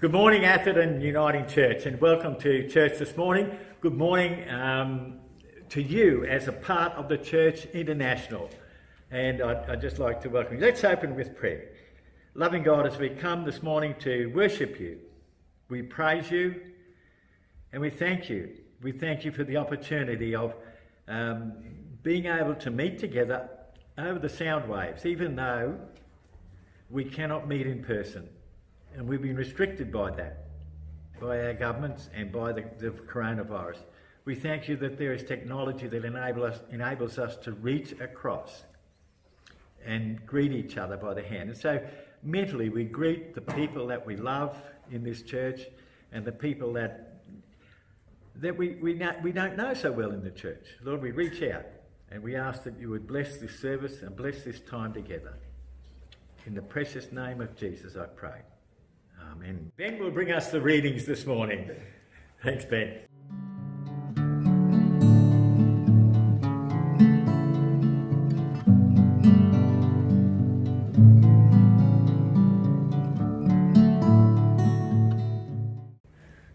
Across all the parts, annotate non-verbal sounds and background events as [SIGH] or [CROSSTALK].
Good morning, Atherton Uniting Church, and welcome to church this morning. Good morning um, to you as a part of the Church International. And I'd, I'd just like to welcome you. Let's open with prayer. Loving God, as we come this morning to worship you, we praise you and we thank you. We thank you for the opportunity of um, being able to meet together over the sound waves, even though we cannot meet in person. And we've been restricted by that, by our governments and by the, the coronavirus. We thank you that there is technology that enable us, enables us to reach across and greet each other by the hand. And so mentally, we greet the people that we love in this church and the people that that we, we, we don't know so well in the church. Lord, we reach out and we ask that you would bless this service and bless this time together. In the precious name of Jesus, I pray. Amen. Ben will bring us the readings this morning. Thanks, Ben.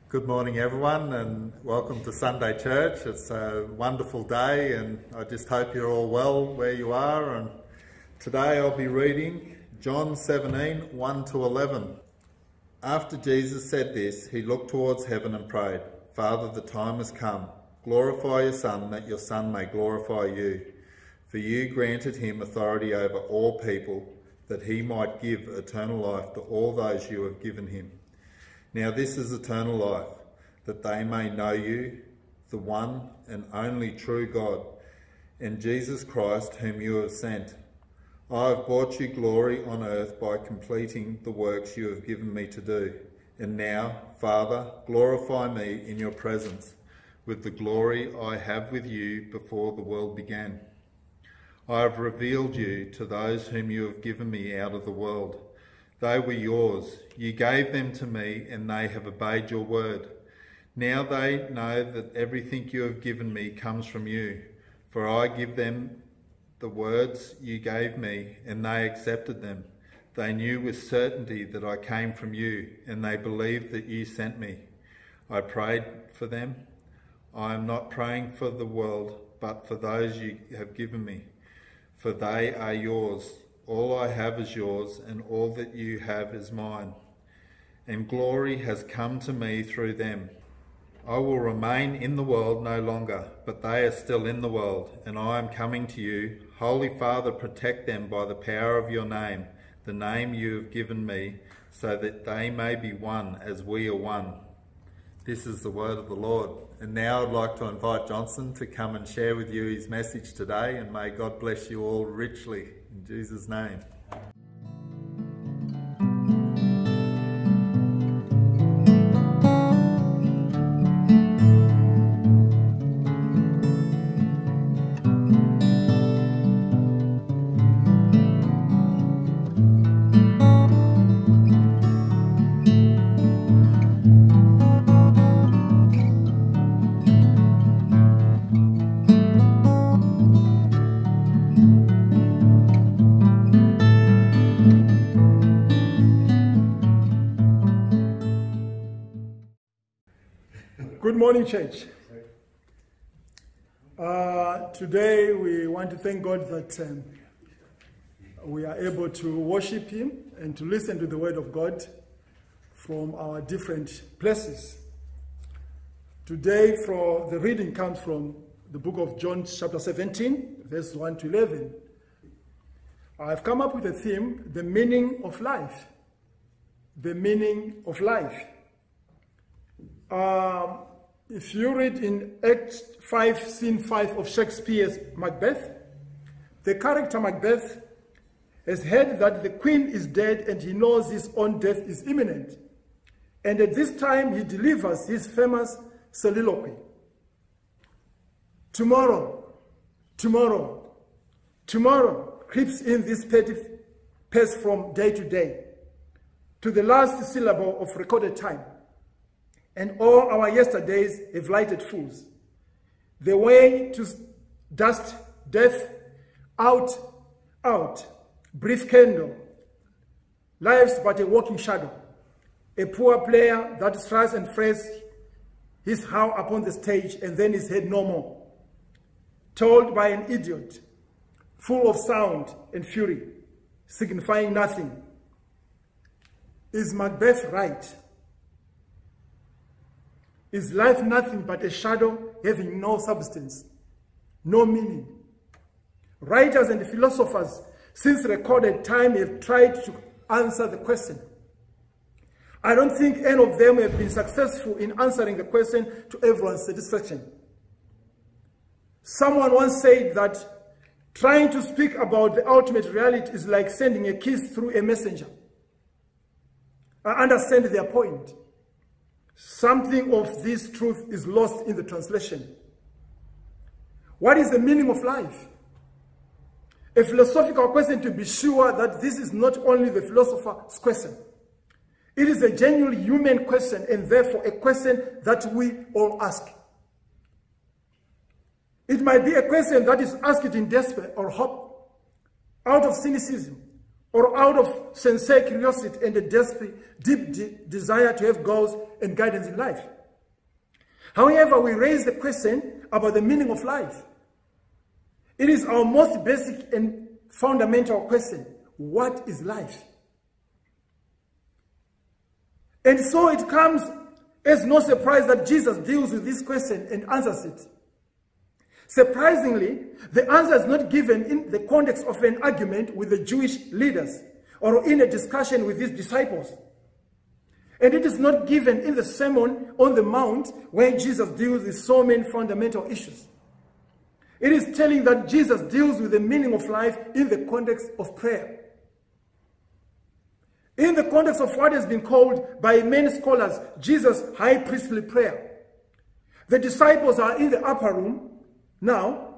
Good morning, everyone, and welcome to Sunday Church. It's a wonderful day, and I just hope you're all well where you are. And today I'll be reading John 17 1 to 11. After Jesus said this, he looked towards heaven and prayed, Father, the time has come. Glorify your Son, that your Son may glorify you. For you granted him authority over all people, that he might give eternal life to all those you have given him. Now this is eternal life, that they may know you, the one and only true God, and Jesus Christ, whom you have sent. I have brought you glory on earth by completing the works you have given me to do. And now, Father, glorify me in your presence with the glory I have with you before the world began. I have revealed you to those whom you have given me out of the world. They were yours. You gave them to me, and they have obeyed your word. Now they know that everything you have given me comes from you, for I give them the words you gave me, and they accepted them. They knew with certainty that I came from you, and they believed that you sent me. I prayed for them. I am not praying for the world, but for those you have given me, for they are yours. All I have is yours, and all that you have is mine. And glory has come to me through them. I will remain in the world no longer, but they are still in the world, and I am coming to you. Holy Father, protect them by the power of your name, the name you have given me, so that they may be one as we are one. This is the word of the Lord. And now I'd like to invite Johnson to come and share with you his message today, and may God bless you all richly. In Jesus' name. Morning, church. Uh, today we want to thank God that um, we are able to worship Him and to listen to the Word of God from our different places. Today, for the reading comes from the book of John, chapter 17, verse 1 to 11. I've come up with a theme the meaning of life. The meaning of life. Um, if you read in Act 5, Scene 5 of Shakespeare's Macbeth, the character Macbeth has heard that the queen is dead and he knows his own death is imminent. And at this time, he delivers his famous soliloquy. Tomorrow, tomorrow, tomorrow creeps in this petty pace from day to day to the last syllable of recorded time and all our yesterdays have lighted fools. The way to dust death out, out, brief candle, life's but a walking shadow. a poor player that tries and frays his how upon the stage and then is heard no more. Told by an idiot, full of sound and fury, signifying nothing. Is Macbeth right? Is life nothing but a shadow having no substance, no meaning? Writers and philosophers since recorded time have tried to answer the question. I don't think any of them have been successful in answering the question to everyone's satisfaction. Someone once said that trying to speak about the ultimate reality is like sending a kiss through a messenger. I understand their point. Something of this truth is lost in the translation. What is the meaning of life? A philosophical question to be sure that this is not only the philosopher's question. It is a genuinely human question and therefore a question that we all ask. It might be a question that is asked in despair or hope, out of cynicism, or out of sincere curiosity and a desperate, deep de desire to have goals and guidance in life. However, we raise the question about the meaning of life. It is our most basic and fundamental question. What is life? And so it comes as no surprise that Jesus deals with this question and answers it. Surprisingly, the answer is not given in the context of an argument with the Jewish leaders or in a discussion with his disciples. And it is not given in the Sermon on the Mount where Jesus deals with so many fundamental issues. It is telling that Jesus deals with the meaning of life in the context of prayer. In the context of what has been called by many scholars Jesus' high priestly prayer. The disciples are in the upper room now.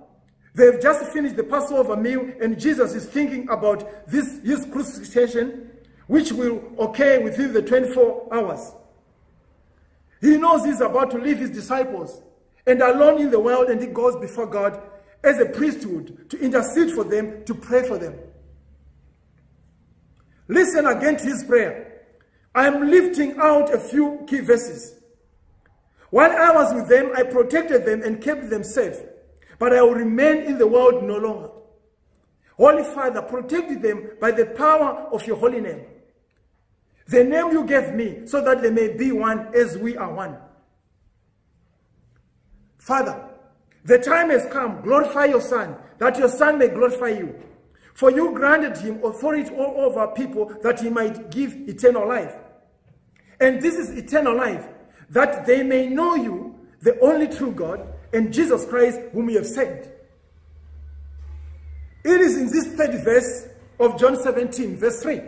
They've just finished the Passover meal and Jesus is thinking about this his crucifixion which will occur within the 24 hours. He knows he's about to leave his disciples and alone in the world and he goes before God as a priesthood to intercede for them, to pray for them. Listen again to his prayer. I am lifting out a few key verses. While I was with them, I protected them and kept them safe, but I will remain in the world no longer. Holy Father, protect them by the power of your holy name. The name you gave me, so that they may be one as we are one. Father, the time has come, glorify your Son, that your Son may glorify you. For you granted him authority all over people that he might give eternal life. And this is eternal life, that they may know you, the only true God, and Jesus Christ, whom you have sent. It is in this third verse of John 17, verse 3,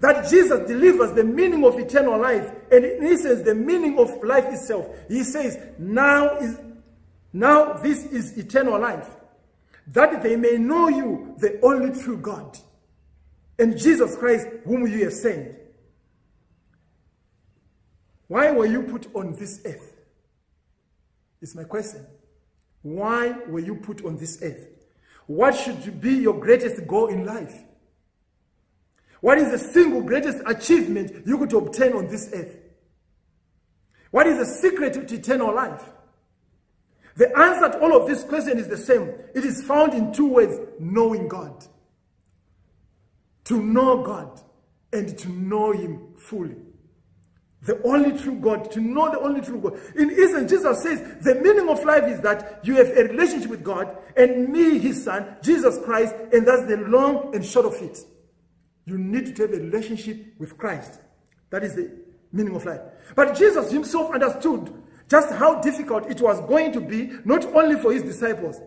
that Jesus delivers the meaning of eternal life, and in essence, the meaning of life itself. He says, Now is now this is eternal life that they may know you, the only true God, and Jesus Christ, whom you have sent. Why were you put on this earth? Is my question. Why were you put on this earth? What should be your greatest goal in life? What is the single greatest achievement you could obtain on this earth? What is the secret to eternal life? The answer to all of this question is the same. It is found in two words, knowing God. To know God and to know him fully. The only true God, to know the only true God. In essence, Jesus says the meaning of life is that you have a relationship with God and me, his son, Jesus Christ, and that's the long and short of it. You need to have a relationship with Christ. That is the meaning of life. But Jesus himself understood just how difficult it was going to be, not only for his disciples,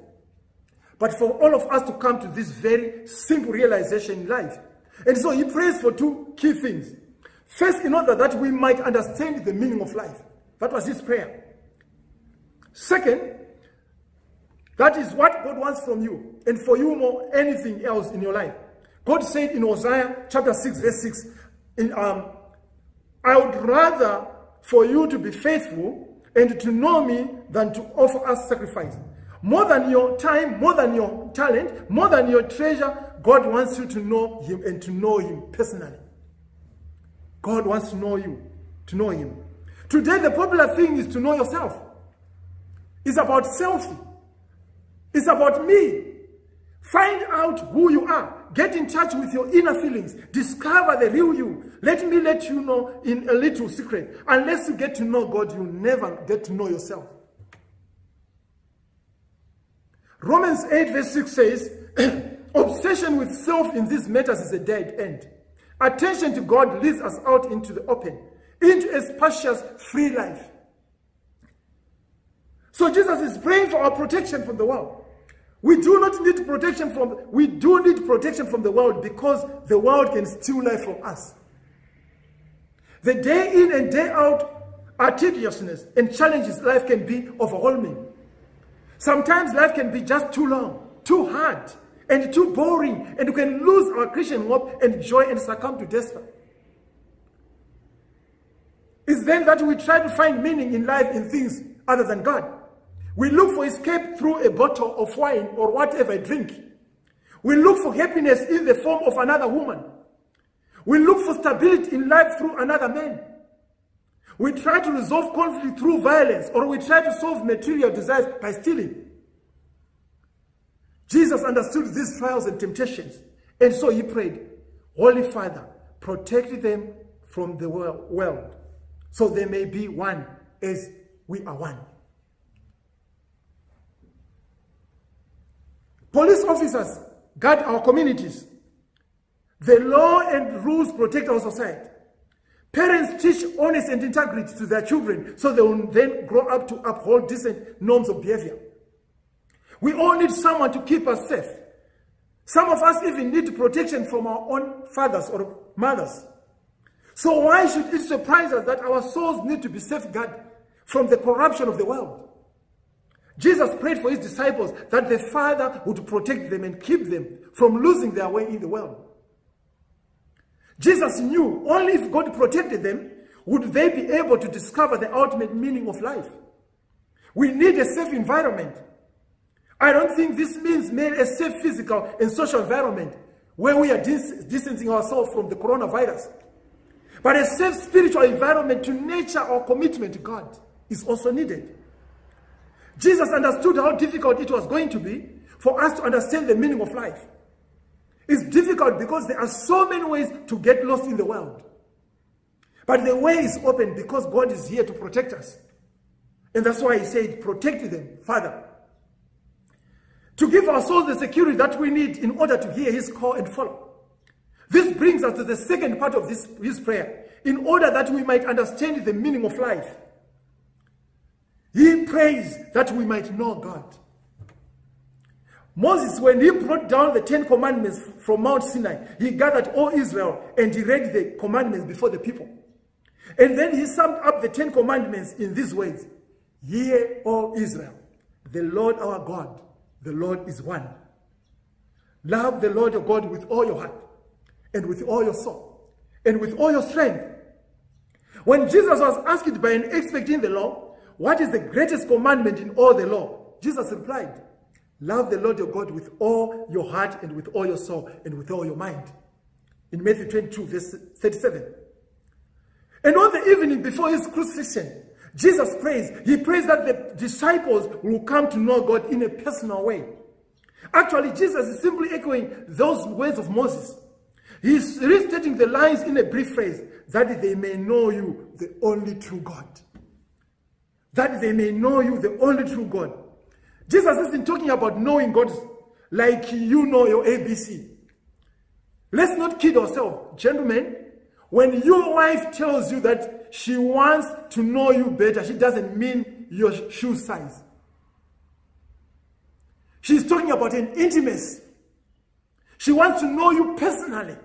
but for all of us to come to this very simple realization in life. And so he prays for two key things. First, in order that we might understand the meaning of life. That was his prayer. Second, that is what God wants from you, and for you more anything else in your life. God said in Hosea chapter 6, verse 6, in, um, I would rather for you to be faithful and to know me than to offer us sacrifice. More than your time, more than your talent, more than your treasure, God wants you to know him and to know him personally. God wants to know you, to know him. Today, the popular thing is to know yourself. It's about selfie. It's about me. Find out who you are. Get in touch with your inner feelings. Discover the real you. Let me let you know in a little secret. Unless you get to know God, you never get to know yourself. Romans 8 verse 6 says, [CLEARS THROAT] Obsession with self in these matters is a dead end. Attention to God leads us out into the open, into a spacious, free life. So Jesus is praying for our protection from the world. We do not need protection from, we do need protection from the world because the world can steal life from us. The day in and day out arduousness and challenges life can be overwhelming. Sometimes life can be just too long, too hard, and too boring, and we can lose our Christian hope and joy and succumb to despair. It's then that we try to find meaning in life in things other than God. We look for escape through a bottle of wine or whatever drink. We look for happiness in the form of another woman. We look for stability in life through another man. We try to resolve conflict through violence or we try to solve material desires by stealing. Jesus understood these trials and temptations and so he prayed, Holy Father, protect them from the world so they may be one as we are one. Police officers guard our communities. The law and rules protect our society. Parents teach honesty and integrity to their children so they will then grow up to uphold decent norms of behavior. We all need someone to keep us safe. Some of us even need protection from our own fathers or mothers. So why should it surprise us that our souls need to be safeguarded from the corruption of the world? Jesus prayed for his disciples that the Father would protect them and keep them from losing their way in the world. Jesus knew only if God protected them would they be able to discover the ultimate meaning of life. We need a safe environment. I don't think this means make a safe physical and social environment where we are dis distancing ourselves from the coronavirus. But a safe spiritual environment to nurture our commitment to God is also needed. Jesus understood how difficult it was going to be for us to understand the meaning of life. It's difficult because there are so many ways to get lost in the world. But the way is open because God is here to protect us. And that's why he said, protect them, Father. To give our souls the security that we need in order to hear his call and follow. This brings us to the second part of this, his prayer, in order that we might understand the meaning of life. He prays that we might know God. Moses, when he brought down the Ten Commandments from Mount Sinai, he gathered all Israel and he read the commandments before the people. And then he summed up the Ten Commandments in these words. Hear, O Israel, the Lord our God, the Lord is one. Love the Lord your God with all your heart, and with all your soul, and with all your strength. When Jesus was asked by an expert in the law, what is the greatest commandment in all the law? Jesus replied, Love the Lord your God with all your heart and with all your soul and with all your mind. In Matthew 22, verse 37. And on the evening before his crucifixion, Jesus prays. He prays that the disciples will come to know God in a personal way. Actually, Jesus is simply echoing those words of Moses. He's restating the lines in a brief phrase, that they may know you, the only true God that they may know you, the only true God. Jesus isn't talking about knowing God like you know your ABC. Let's not kid ourselves. Gentlemen, when your wife tells you that she wants to know you better, she doesn't mean your shoe size. She's talking about an intimacy. She wants to know you personally.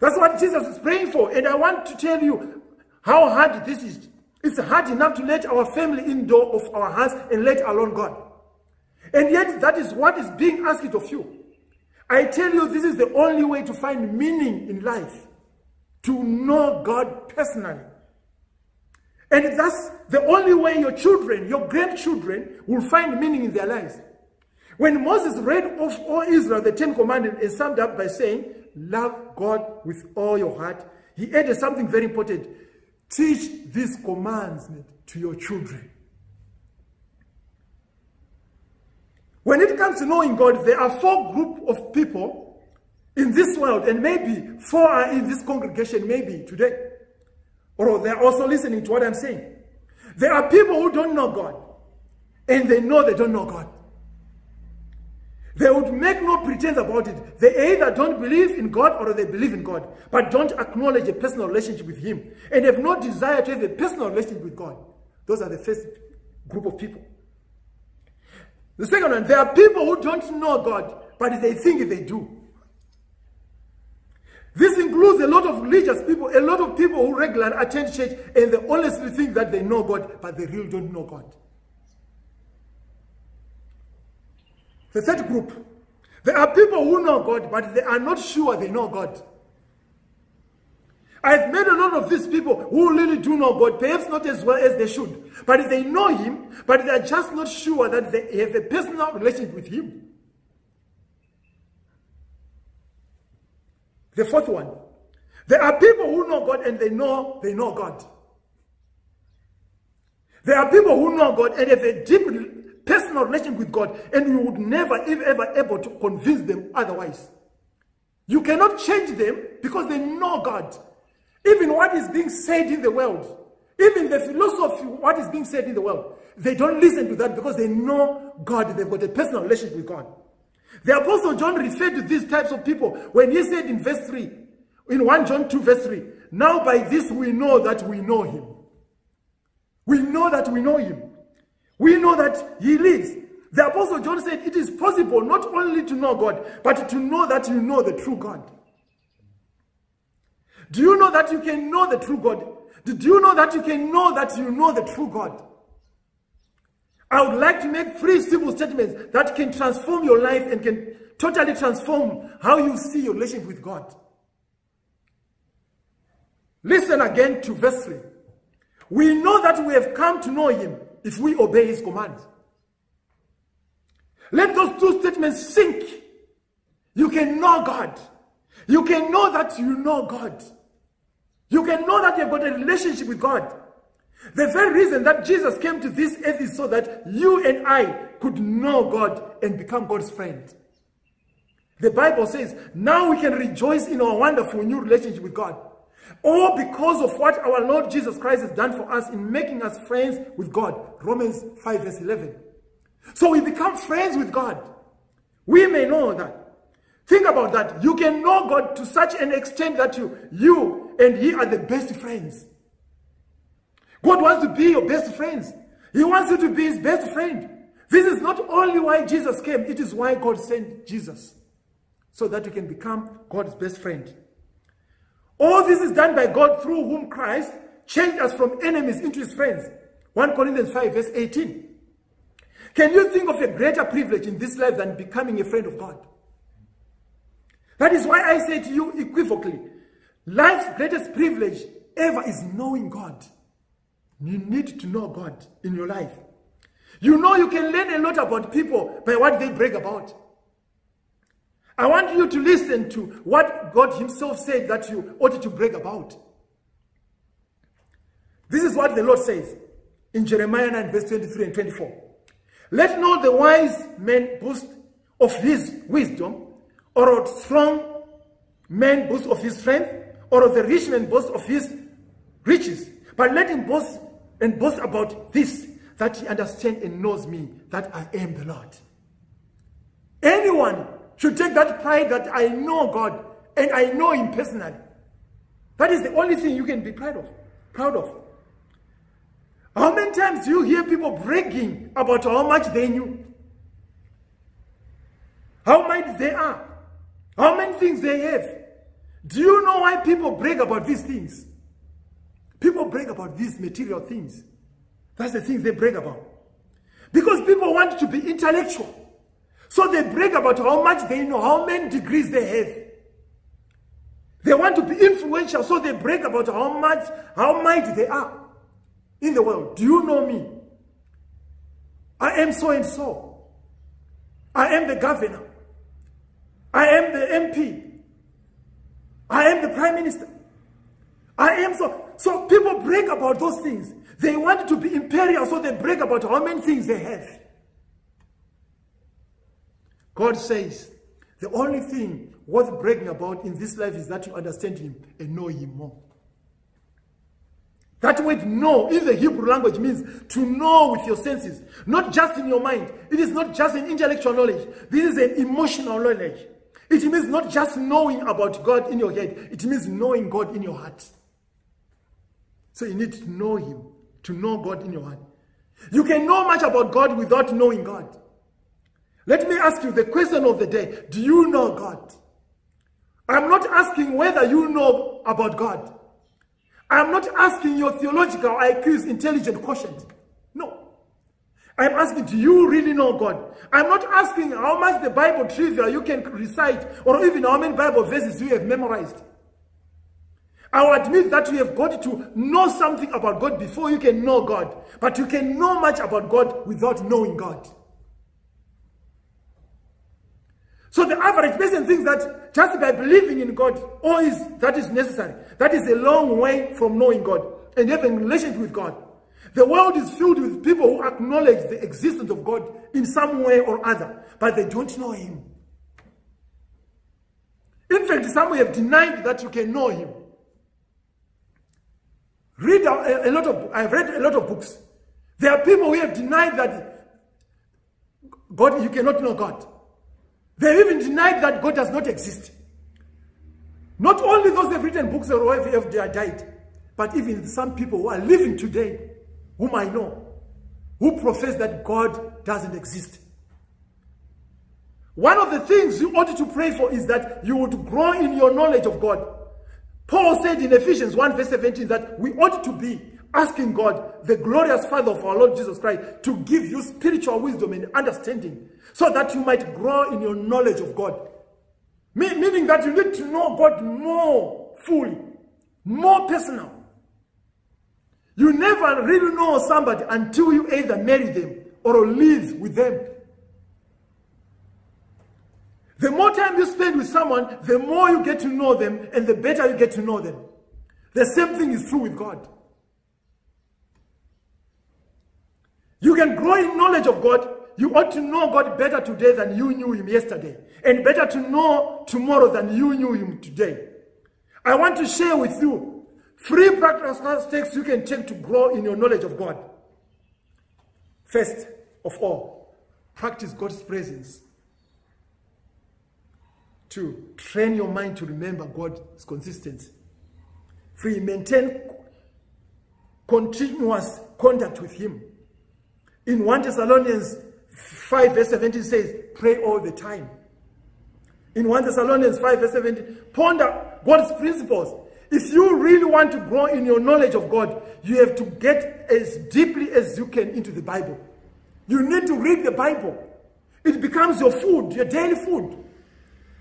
That's what Jesus is praying for. And I want to tell you, how hard this is. It's hard enough to let our family in door of our house and let alone God. And yet that is what is being asked of you. I tell you, this is the only way to find meaning in life. To know God personally. And that's the only way your children, your grandchildren, will find meaning in their lives. When Moses read of all Israel the Ten Commandments and summed up by saying, Love God with all your heart, he added something very important. Teach these commands to your children. When it comes to knowing God, there are four group of people in this world, and maybe four are in this congregation, maybe today. Or they're also listening to what I'm saying. There are people who don't know God, and they know they don't know God. They would make no pretense about it. They either don't believe in God or they believe in God, but don't acknowledge a personal relationship with Him and have no desire to have a personal relationship with God. Those are the first group of people. The second one, there are people who don't know God, but they think they do. This includes a lot of religious people, a lot of people who regularly attend church and they honestly think that they know God, but they really don't know God. The third group, there are people who know God, but they are not sure they know God. I've met a lot of these people who really do know God, perhaps not as well as they should. But they know Him, but they are just not sure that they have a personal relationship with Him. The fourth one, there are people who know God and they know they know God. There are people who know God and have a deep personal relationship with God, and you would never, ever, ever able to convince them otherwise. You cannot change them because they know God. Even what is being said in the world, even the philosophy, what is being said in the world, they don't listen to that because they know God. They've got a personal relationship with God. The Apostle John referred to these types of people when he said in verse 3, in 1 John 2 verse 3, now by this we know that we know him. We know that we know him. We know that he lives. The Apostle John said it is possible not only to know God, but to know that you know the true God. Do you know that you can know the true God? Do you know that you can know that you know the true God? I would like to make three simple statements that can transform your life and can totally transform how you see your relationship with God. Listen again to verse 3. We know that we have come to know him if we obey his commands. Let those two statements sink. You can know God. You can know that you know God. You can know that you've got a relationship with God. The very reason that Jesus came to this earth is so that you and I could know God and become God's friend. The Bible says, now we can rejoice in our wonderful new relationship with God. All because of what our Lord Jesus Christ has done for us in making us friends with God. Romans 5 verse 11. So we become friends with God. We may know that. Think about that. You can know God to such an extent that you, you and He are the best friends. God wants to be your best friends. He wants you to be His best friend. This is not only why Jesus came, it is why God sent Jesus. So that you can become God's best friend. All this is done by God through whom Christ changed us from enemies into his friends. 1 Corinthians 5 verse 18. Can you think of a greater privilege in this life than becoming a friend of God? That is why I say to you equivocally, life's greatest privilege ever is knowing God. You need to know God in your life. You know you can learn a lot about people by what they brag about. I want you to listen to what God himself said that you ought to brag about. This is what the Lord says in Jeremiah 9 verse 23 and 24. Let not the wise man boast of his wisdom, or a strong man boast of his strength, or of the rich man boast of his riches. But let him boast and boast about this, that he understands and knows me, that I am the Lord. Anyone should take that pride that I know God and I know him personally. That is the only thing you can be proud of. Proud of. How many times do you hear people bragging about how much they knew? How mighty they are? How many things they have? Do you know why people brag about these things? People brag about these material things. That's the things they brag about. Because people want to be intellectual. So they brag about how much they know, how many degrees they have. They want to be influential, so they brag about how much, how mighty they are in the world. Do you know me? I am so and so. I am the governor. I am the MP. I am the prime minister. I am so. So people brag about those things. They want to be imperial, so they brag about how many things they have. God says, the only thing worth bragging about in this life is that you understand Him and know Him more. That word know in the Hebrew language means to know with your senses, not just in your mind. It is not just an intellectual knowledge. This is an emotional knowledge. It means not just knowing about God in your head. It means knowing God in your heart. So you need to know Him, to know God in your heart. You can know much about God without knowing God. Let me ask you the question of the day. Do you know God? I'm not asking whether you know about God. I'm not asking your theological IQ's intelligent questions. I'm asking, do you really know God? I'm not asking how much the Bible trivia you can recite or even how many Bible verses you have memorized. I will admit that you have got to know something about God before you can know God. But you can know much about God without knowing God. So the average person thinks that just by believing in God, all is that is necessary. That is a long way from knowing God and having relationship with God. The world is filled with people who acknowledge the existence of God in some way or other, but they don't know Him. In fact, some have denied that you can know Him. Read a, a lot of, I've read a lot of books. There are people who have denied that God, you cannot know God. They even denied that God does not exist. Not only those who have written books or who have died, but even some people who are living today, whom I know, who profess that God doesn't exist. One of the things you ought to pray for is that you would grow in your knowledge of God. Paul said in Ephesians 1 verse 17 that we ought to be asking God, the glorious Father of our Lord Jesus Christ, to give you spiritual wisdom and understanding so that you might grow in your knowledge of God. Meaning that you need to know God more fully, more personal. You never really know somebody until you either marry them or live with them. The more time you spend with someone, the more you get to know them and the better you get to know them. The same thing is true with God. You can grow in knowledge of God you ought to know God better today than you knew him yesterday. And better to know tomorrow than you knew him today. I want to share with you three practical steps you can take to grow in your knowledge of God. First of all, practice God's presence. Two, train your mind to remember God's consistency. Three, maintain continuous contact with Him. In 1 Thessalonians 5 verse 17 says, pray all the time. In 1 Thessalonians 5 verse 17, ponder God's principles. If you really want to grow in your knowledge of God, you have to get as deeply as you can into the Bible. You need to read the Bible. It becomes your food, your daily food,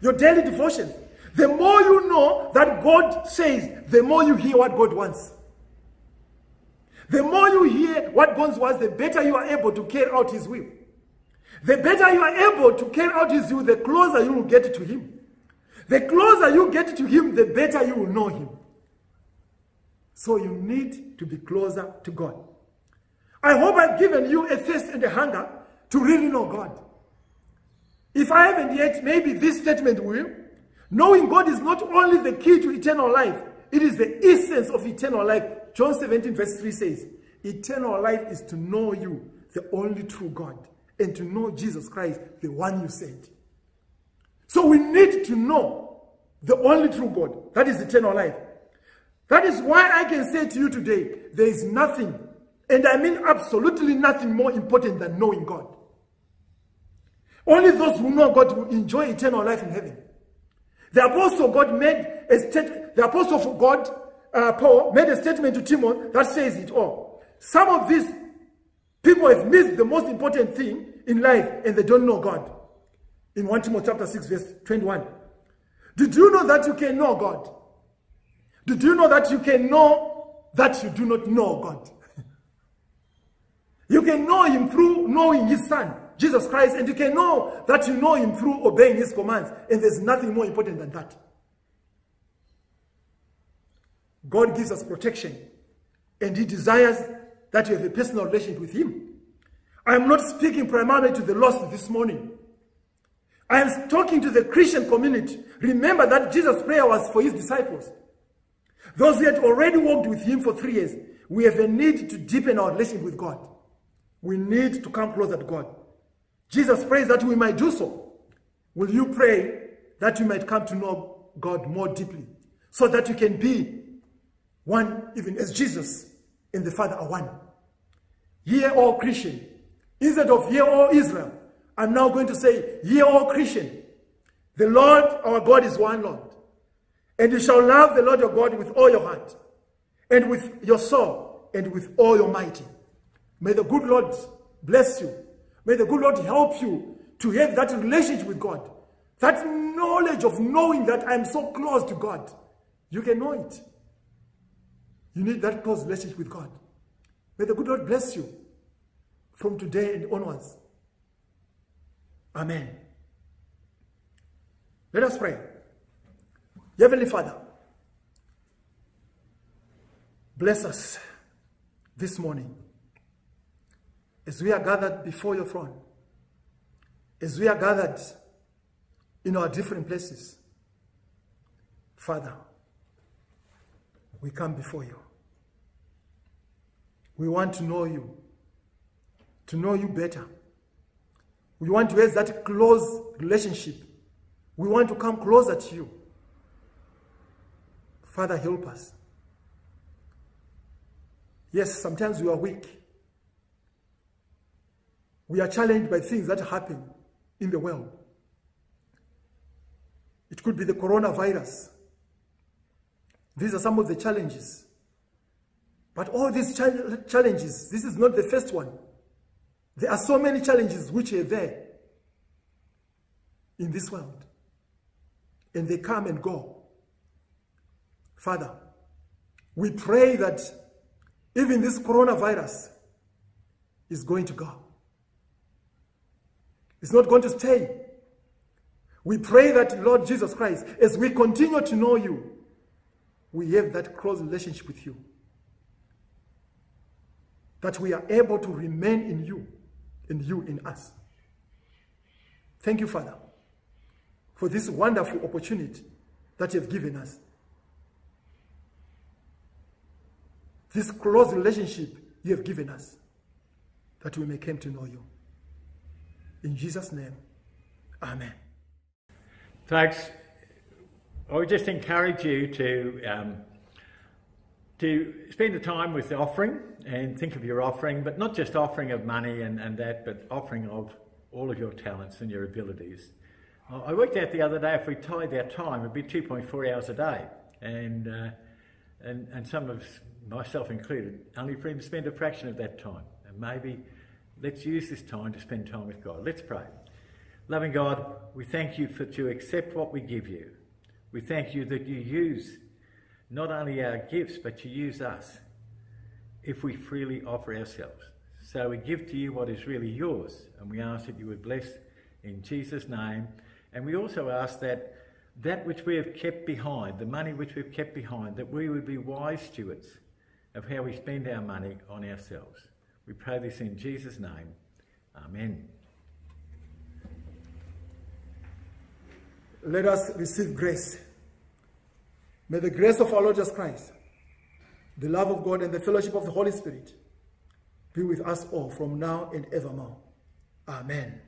your daily devotion. The more you know that God says, the more you hear what God wants. The more you hear what God wants, the better you are able to carry out his will. The better you are able to carry out his will, the closer you will get to him. The closer you get to him, the better you will know him. So you need to be closer to God. I hope I've given you a thirst and a hunger to really know God. If I haven't yet, maybe this statement will. Knowing God is not only the key to eternal life, it is the essence of eternal life. John 17 verse 3 says, Eternal life is to know you, the only true God and to know Jesus Christ, the one you sent. So we need to know the only true God. That is eternal life. That is why I can say to you today, there is nothing, and I mean absolutely nothing more important than knowing God. Only those who know God will enjoy eternal life in heaven. The apostle God made a state, the apostle of God, uh, Paul, made a statement to Timon that says it all. Some of these People have missed the most important thing in life and they don't know God. In 1 Timothy chapter 6 verse 21. Did you know that you can know God? Did you know that you can know that you do not know God? you can know him through knowing his son, Jesus Christ, and you can know that you know him through obeying his commands. And there's nothing more important than that. God gives us protection, and he desires that you have a personal relationship with him. I am not speaking primarily to the lost this morning. I am talking to the Christian community. Remember that Jesus' prayer was for his disciples. Those who had already walked with him for three years, we have a need to deepen our relationship with God. We need to come closer to God. Jesus prays that we might do so. Will you pray that you might come to know God more deeply so that you can be one even as Jesus and the Father are one? Hear, all Christian, instead of hear, all Israel, I'm now going to say, Hear, all Christian, the Lord our God is one Lord. And you shall love the Lord your God with all your heart, and with your soul, and with all your might. May the good Lord bless you. May the good Lord help you to have that relationship with God. That knowledge of knowing that I'm so close to God. You can know it. You need that close relationship with God. May the good Lord bless you from today and onwards. Amen. Let us pray. Heavenly Father, bless us this morning as we are gathered before your throne, as we are gathered in our different places. Father, we come before you. We want to know you, to know you better. We want to have that close relationship. We want to come closer to you. Father, help us. Yes, sometimes we are weak. We are challenged by things that happen in the world. It could be the coronavirus. These are some of the challenges. But all these challenges, this is not the first one. There are so many challenges which are there in this world. And they come and go. Father, we pray that even this coronavirus is going to go. It's not going to stay. We pray that, Lord Jesus Christ, as we continue to know you, we have that close relationship with you. That we are able to remain in you and you in us. Thank you, Father, for this wonderful opportunity that you have given us. This close relationship you have given us, that we may come to know you. In Jesus' name, Amen. Thanks. I would just encourage you to um, to spend the time with the offering and think of your offering, but not just offering of money and, and that, but offering of all of your talents and your abilities. I worked out the other day if we tied our time, it'd be 2.4 hours a day, and uh, and and some of myself included, only for him to spend a fraction of that time. And maybe let's use this time to spend time with God. Let's pray. Loving God, we thank you for to accept what we give you. We thank you that you use not only our gifts, but you use us if we freely offer ourselves. So we give to you what is really yours, and we ask that you would bless in Jesus' name. And we also ask that that which we have kept behind, the money which we've kept behind, that we would be wise stewards of how we spend our money on ourselves. We pray this in Jesus' name. Amen. Let us receive grace. May the grace of our Lord Jesus Christ, the love of God, and the fellowship of the Holy Spirit be with us all from now and evermore. Amen.